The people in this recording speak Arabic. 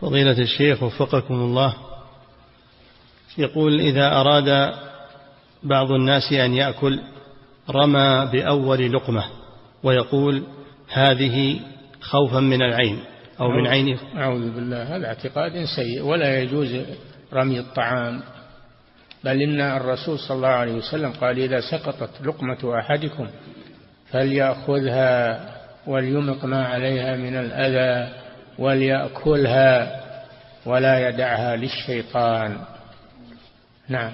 فضيلة الشيخ وفقكم الله. يقول إذا أراد بعض الناس أن يأكل رمى بأول لقمة ويقول هذه خوفا من العين أو من عين. أعوذ بالله هذا اعتقاد سيء ولا يجوز رمي الطعام. بل إن الرسول صلى الله عليه وسلم قال إذا سقطت لقمة أحدكم فليأخذها وليمق ما عليها من الأذى وليأكلها ولا يدعها للشيطان. نعم.